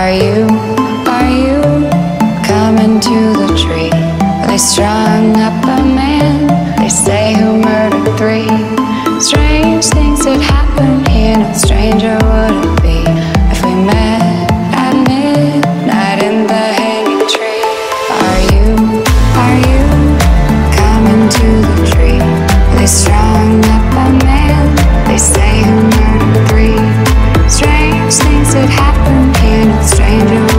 Are you, are you coming to the tree? They strung up a man, they say who murdered three. Strange things that happen stranger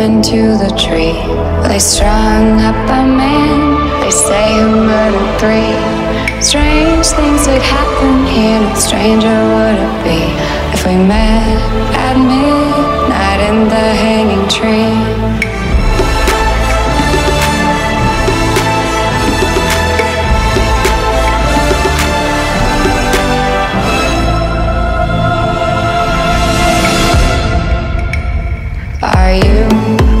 you coming to the tree? They strung up a man, they say who murdered three. Strange things would happen here, no stranger would it be if we met You,